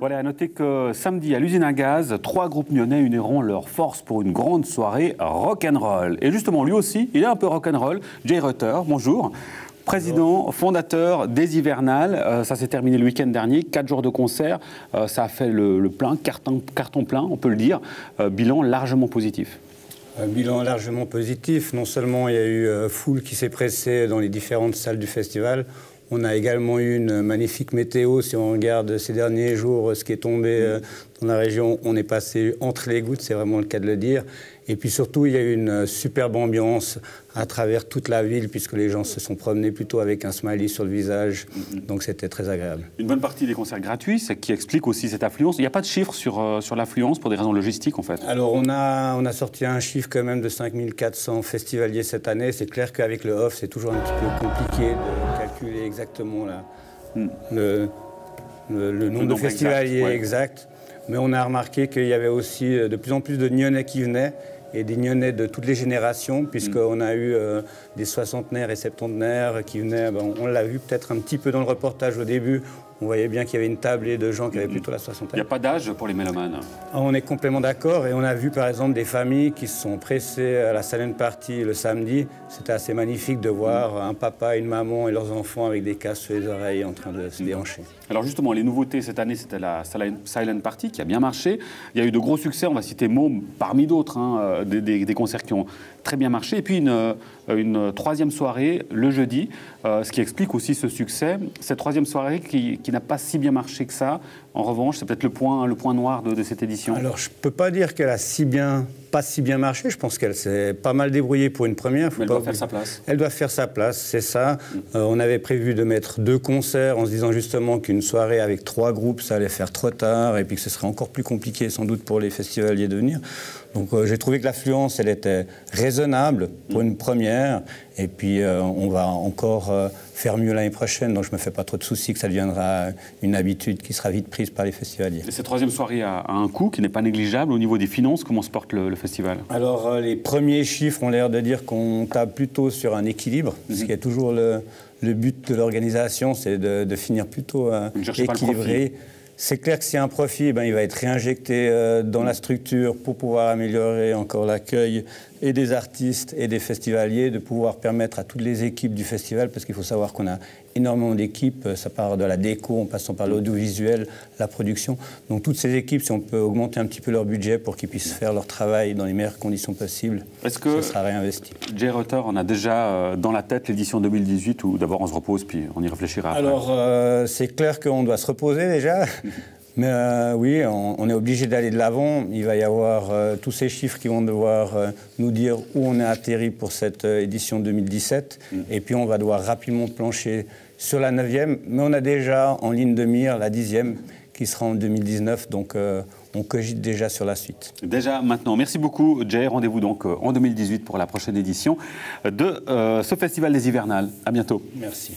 Voilà, à noter que samedi à l'usine à gaz, trois groupes nyonnais uniront leurs forces pour une grande soirée rock'n'roll. Et justement, lui aussi, il est un peu rock'n'roll. Jay Rutter, bonjour. Président, fondateur des Hivernales, euh, ça s'est terminé le week-end dernier, quatre jours de concert, euh, ça a fait le, plein, carton, carton, plein, on peut le dire, euh, bilan largement positif. Un bilan largement positif. Non seulement il y a eu foule qui s'est pressée dans les différentes salles du festival, on a également eu une magnifique météo. Si on regarde ces derniers jours, ce qui est tombé euh, dans la région, on est passé entre les gouttes, c'est vraiment le cas de le dire. Et puis surtout, il y a eu une superbe ambiance à travers toute la ville, puisque les gens se sont promenés plutôt avec un smiley sur le visage. Mm-hmm. Donc c'était très agréable. Une bonne partie des concerts gratuits, c'est qui explique aussi cette affluence. Il n'y a pas de chiffres sur, euh, sur l'affluence pour des raisons logistiques, en fait Alors on a, on a sorti un chiffre quand même de 5400 festivaliers cette année. C'est clair qu'avec le off, c'est toujours un petit peu compliqué de calculer exactement mm. le, le, nombre de festivaliers exact, Mais on a remarqué qu'il y avait aussi euh, de plus en plus de Nyonnais qui venaient et des Nyonnais de toutes les générations, puisqu'on mm. a eu euh, des soixantenaires et septentenaires qui venaient, ben, on l'a vu peut-être un petit peu dans le reportage au début, on voyait bien qu'il y avait une tablée de gens qui avaient plutôt la soixantaine. Il n'y a pas d'âge pour les mélomanes ah, On est complètement d'accord et on a vu par exemple des familles qui se sont pressées à la silent party le samedi. C'était assez magnifique de voir un papa, une maman et leurs enfants avec des casques sur les oreilles en train de se déhancher. Alors justement, les nouveautés cette année, c'était la silent party qui a bien marché. Il y a eu de gros succès, on va citer Môme parmi d'autres, hein, des, concerts qui ont très bien marché. Et puis une, euh, troisième soirée le jeudi, euh, ce qui explique aussi ce succès. Cette troisième soirée qui qui n'a pas si bien marché que ça. En revanche, c'est peut-être le point, le point noir de, cette édition. Alors, je ne peux pas dire qu'elle a si bien, pas si bien marché. Je pense qu'elle s'est pas mal débrouillée pour une première. elle doit faire sa place. Elle doit faire sa place, c'est ça. Mm. Euh, on avait prévu de mettre deux concerts en se disant justement qu'une soirée avec trois groupes, ça allait faire trop tard et puis que ce serait encore plus compliqué sans doute pour les festivaliers de venir. Donc euh, j'ai trouvé que l'affluence, elle était raisonnable pour mm. une première. Et puis euh, on va encore faire mieux l'année prochaine. Donc je ne me fais pas trop de soucis que ça deviendra une habitude qui sera vite prise par les festivaliers. Et cette troisième soirée a, un coût qui n'est pas négligeable au niveau des finances. Comment se porte le, festival? Alors, euh, les premiers chiffres ont l'air de dire qu'on tape plutôt sur un équilibre, ce mhm. qui est toujours le, but de l'organisation, c'est de, finir plutôt euh, équilibré. C'est clair que s'il y a un profit, eh ben, il va être réinjecté euh, dans la structure pour pouvoir améliorer encore l'accueil et des artistes et des festivaliers, de pouvoir permettre à toutes les équipes du festival, parce qu'il faut savoir qu'on a énormément d'équipes, ça part de la déco en passant par l'audiovisuel, la production. Donc toutes ces équipes, si on peut augmenter un petit peu leur budget pour qu'ils puissent faire leur travail dans les meilleures conditions possibles, Est-ce que ça sera réinvesti. Jay Rutter, on a déjà euh, dans la tête l'édition 2018 où d'abord on se repose puis on y réfléchira après? Alors euh, c'est clair qu'on doit se reposer déjà. Mais euh, oui, on, est obligé d'aller de l'avant. Il va y avoir euh, tous ces chiffres qui vont devoir euh, nous dire où on est atterri pour cette édition 2017. Mm. Et puis on va devoir rapidement plancher sur la 9e. Mais on a déjà en ligne de mire la 10e qui sera en 2019. Donc on cogite déjà sur la suite. Déjà maintenant. Merci beaucoup, Jay. Rendez-vous donc en 2018 pour la prochaine édition de ce Festival des Hivernales. À bientôt. Merci.